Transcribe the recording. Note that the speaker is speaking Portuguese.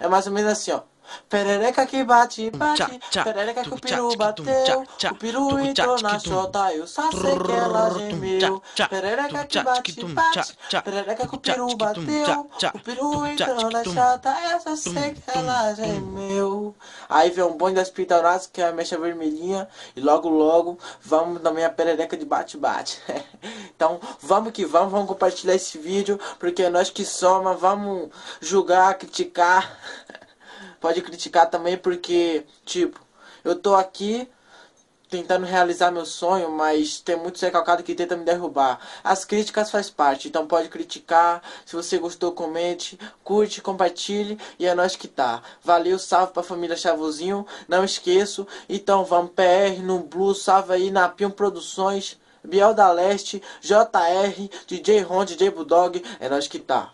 É mais ou menos assim, ó. Perereca que bate, bate, perereca que o peru bateu, o peru entrou na chota e o saci que ela gemeu. Perereca que bate, bate, perereca que o peru bateu, o peru entrou na chota e o saci que ela gemeu. Aí vem um bonde das pitaurás que é a mecha vermelhinha. E logo logo vamos na minha perereca de bate-bate. então vamos que vamos, vamos compartilhar esse vídeo porque é nós que somos, vamos julgar, criticar pode criticar também porque, tipo, eu tô aqui tentando realizar meu sonho, mas tem muitos recalcados que tentam me derrubar. As críticas faz parte, então pode criticar. Se você gostou, comente, curte, compartilhe e é nós que tá. Valeu, salve pra família Chavozinho, não esqueço. Então vamos PR no Blue, salve aí na Pion Produções, Biel da Leste, JR, DJ Ron, DJ Bulldog, é nós que tá.